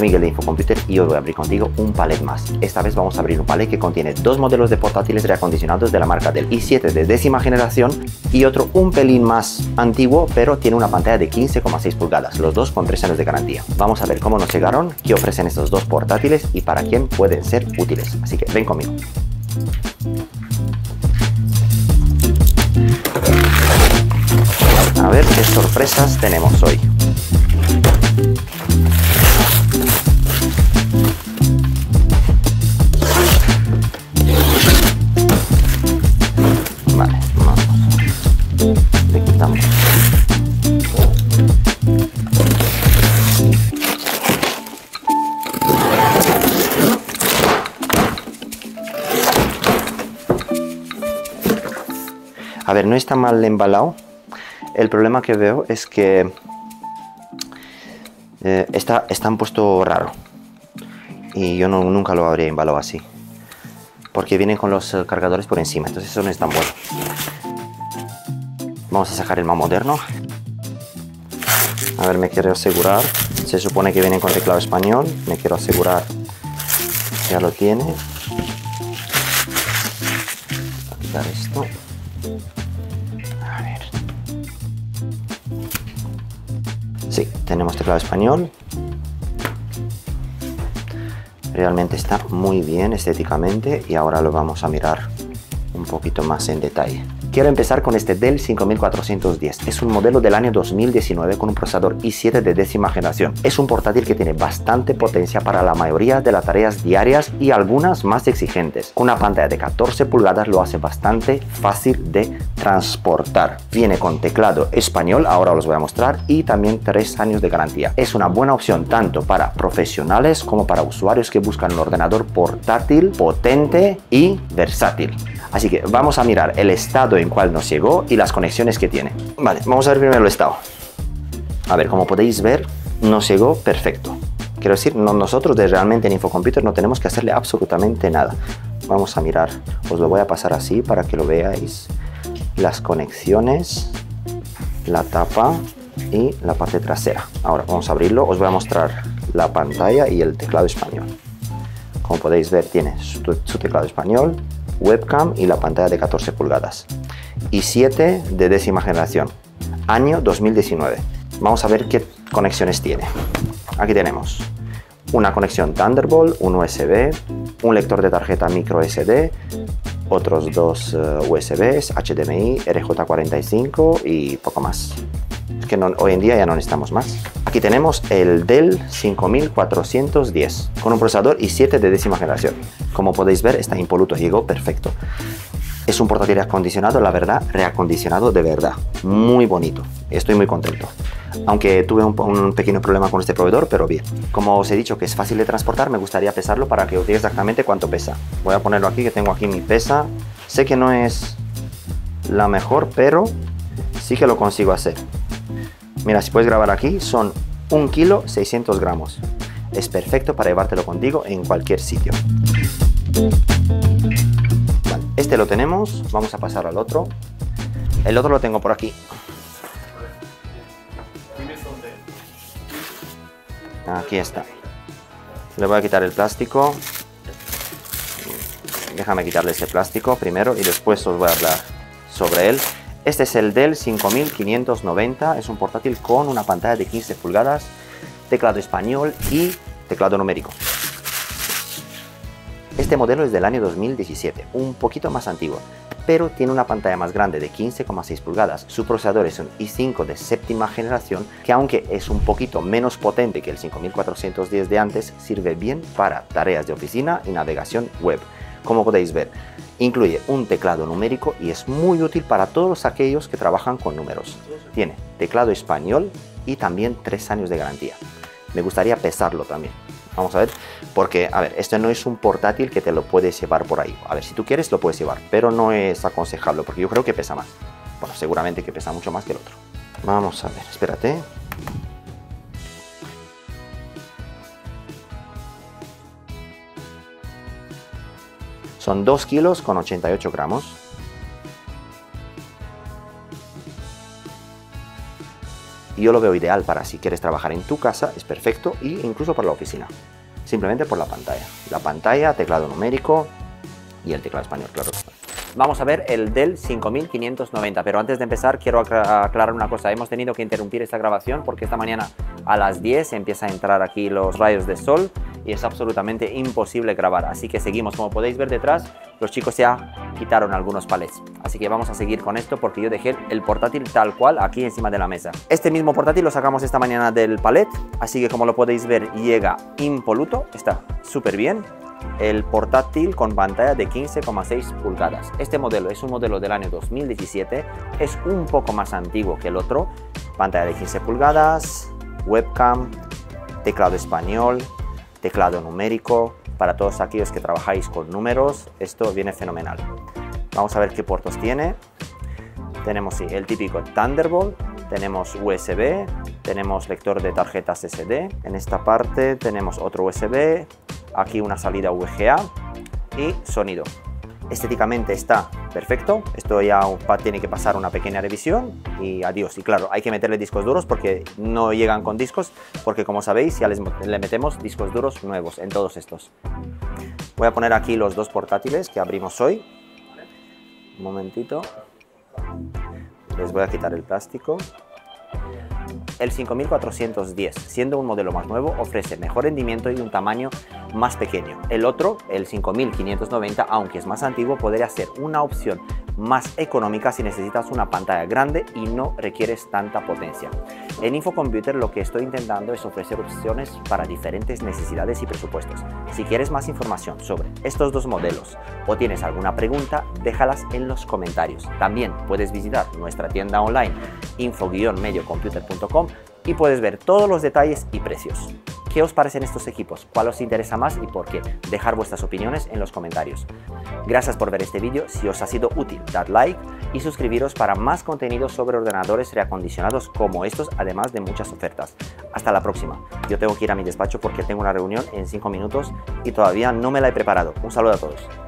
Miguel de Infocomputer y hoy voy a abrir contigo un palet más. Esta vez vamos a abrir un palet que contiene dos modelos de portátiles reacondicionados de la marca del i7 de décima generación y otro un pelín más antiguo, pero tiene una pantalla de 15,6 pulgadas, los dos con 3 años de garantía. Vamos a ver cómo nos llegaron, qué ofrecen estos dos portátiles y para quién pueden ser útiles. Así que ven conmigo. A ver qué sorpresas tenemos hoy. No está mal embalado. El problema que veo es que eh, está, están puesto raro. Y yo no, nunca lo habría embalado así. Porque vienen con los eh, cargadores por encima, entonces eso no es tan bueno. Vamos a sacar el más moderno. A ver, me quiero asegurar. Se supone que vienen con teclado español. Me quiero asegurar. Ya lo tiene. Quitar esto. Sí, tenemos teclado español. Realmente está muy bien estéticamente y ahora lo vamos a mirar un poquito más en detalle. Quiero empezar con este Dell 5410. Es un modelo del año 2019 con un procesador i7 de décima generación. Es un portátil que tiene bastante potencia para la mayoría de las tareas diarias y algunas más exigentes. Con una pantalla de 14 pulgadas lo hace bastante fácil de transportar. Viene con teclado español, ahora os voy a mostrar, y también 3 años de garantía. Es una buena opción tanto para profesionales como para usuarios que buscan un ordenador portátil, potente y versátil. Así que vamos a mirar el estado en cual nos llegó y las conexiones que tiene. Vale, vamos a ver primero el estado. A ver, como podéis ver, nos llegó perfecto. Quiero decir, no, nosotros de realmente en Infocomputer no tenemos que hacerle absolutamente nada. Vamos a mirar, os lo voy a pasar así para que lo veáis. Las conexiones, la tapa y la parte trasera. Ahora vamos a abrirlo, os voy a mostrar la pantalla y el teclado español. Como podéis ver, tiene su, su teclado español, webcam y la pantalla de 14 pulgadas. Y 7 de décima generación, año 2019. Vamos a ver qué conexiones tiene. Aquí tenemos una conexión Thunderbolt, un USB, un lector de tarjeta micro SD, otros dos USBs, HDMI, RJ45 y poco más. Que no, hoy en día ya no necesitamos más. Aquí tenemos el Dell 5410 con un procesador i7 de décima generación. Como podéis ver, está impoluto, llegó perfecto. Es un portátil reacondicionado, la verdad, reacondicionado de verdad. Muy bonito. Estoy muy contento. Aunque tuve un, un, pequeño problema con este proveedor, pero bien. Como os he dicho que es fácil de transportar, me gustaría pesarlo para que os diga exactamente cuánto pesa. Voy a ponerlo aquí, que tengo aquí mi pesa. Sé que no es la mejor, pero sí que lo consigo hacer. Mira, si puedes grabar aquí, son 1 kilo 600 gramos. Es perfecto para llevártelo contigo en cualquier sitio. Este lo tenemos, vamos a pasar al otro. El otro lo tengo por aquí. Aquí está. Le voy a quitar el plástico. Déjame quitarle ese plástico primero y después os voy a hablar sobre él. Este es el Dell 5590, es un portátil con una pantalla de 15 pulgadas, teclado español y teclado numérico. Este modelo es del año 2017, un poquito más antiguo, pero tiene una pantalla más grande de 15,6 pulgadas. Su procesador es un i5 de séptima generación, que aunque es un poquito menos potente que el 5410 de antes, sirve bien para tareas de oficina y navegación web. Como podéis ver, incluye un teclado numérico y es muy útil para todos aquellos que trabajan con números. Tiene teclado español y también 3 años de garantía. Me gustaría pesarlo también. Vamos a ver, porque, a ver, este no es un portátil que te lo puedes llevar por ahí. A ver, si tú quieres lo puedes llevar, pero no es aconsejable porque yo creo que pesa más. Bueno, seguramente que pesa mucho más que el otro. Vamos a ver, espérate. Son 2 kilos con 88 gramos. Y yo lo veo ideal para si quieres trabajar en tu casa, es perfecto, e incluso para la oficina. Simplemente por la pantalla. La pantalla, teclado numérico y el teclado español, claro Vamos a ver el Dell 5590, pero antes de empezar quiero aclarar una cosa. Hemos tenido que interrumpir esta grabación porque esta mañana a las 10 empieza a entrar aquí los rayos de sol es absolutamente imposible grabar. Así que seguimos. Como podéis ver detrás, los chicos ya quitaron algunos palets. Así que vamos a seguir con esto porque yo dejé el portátil tal cual aquí encima de la mesa. Este mismo portátil lo sacamos esta mañana del palet, así que como lo podéis ver llega impoluto, está súper bien el portátil con pantalla de 15,6 pulgadas. Este modelo es un modelo del año 2017, es un poco más antiguo que el otro, pantalla de 15 pulgadas, webcam, teclado español, teclado numérico, para todos aquellos que trabajáis con números, esto viene fenomenal. Vamos a ver qué puertos tiene. Tenemos el típico Thunderbolt, tenemos USB, tenemos lector de tarjetas SD. En esta parte tenemos otro USB, aquí una salida VGA y sonido. Estéticamente está perfecto, esto ya tiene que pasar una pequeña revisión y adiós. Y claro, hay que meterle discos duros porque no llegan con discos, porque como sabéis ya les, le metemos discos duros nuevos en todos estos. Voy a poner aquí los dos portátiles que abrimos hoy. Un momentito. Les voy a quitar el plástico. El 5410, siendo un modelo más nuevo, ofrece mejor rendimiento y un tamaño más pequeño. El otro, el 5590, aunque es más antiguo, podría ser una opción más económica si necesitas una pantalla grande y no requieres tanta potencia. En Infocomputer lo que estoy intentando es ofrecer opciones para diferentes necesidades y presupuestos. Si quieres más información sobre estos dos modelos o tienes alguna pregunta, déjalas en los comentarios. También puedes visitar nuestra tienda online info-mediocomputer.com y puedes ver todos los detalles y precios. ¿Qué os parecen estos equipos? ¿Cuál os interesa más y por qué? Dejar vuestras opiniones en los comentarios. Gracias por ver este vídeo, si os ha sido útil, dad like y suscribiros para más contenido sobre ordenadores reacondicionados como estos, además de muchas ofertas. Hasta la próxima. Yo tengo que ir a mi despacho porque tengo una reunión en 5 minutos y todavía no me la he preparado. Un saludo a todos.